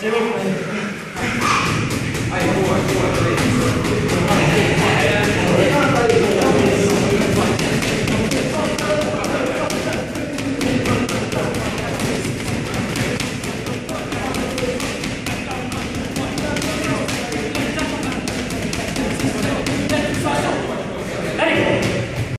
제목 아니